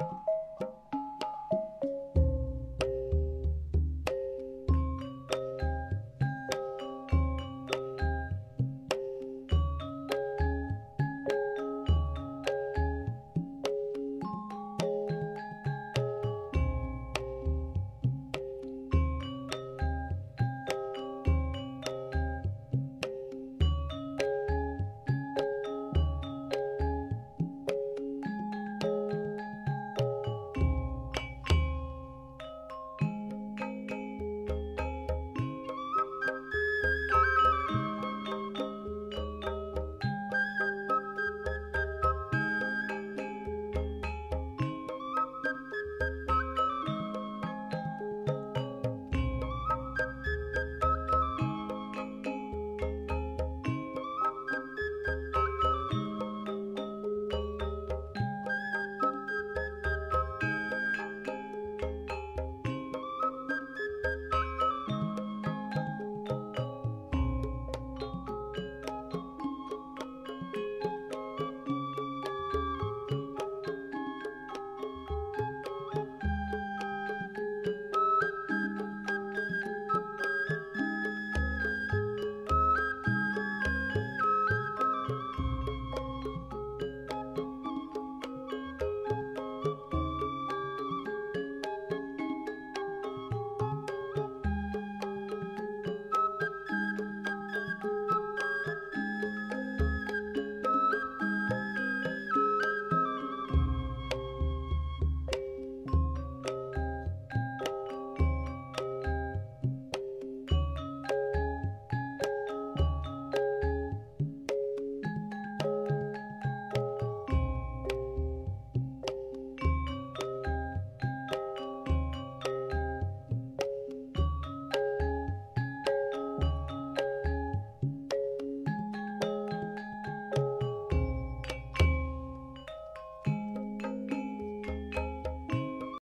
you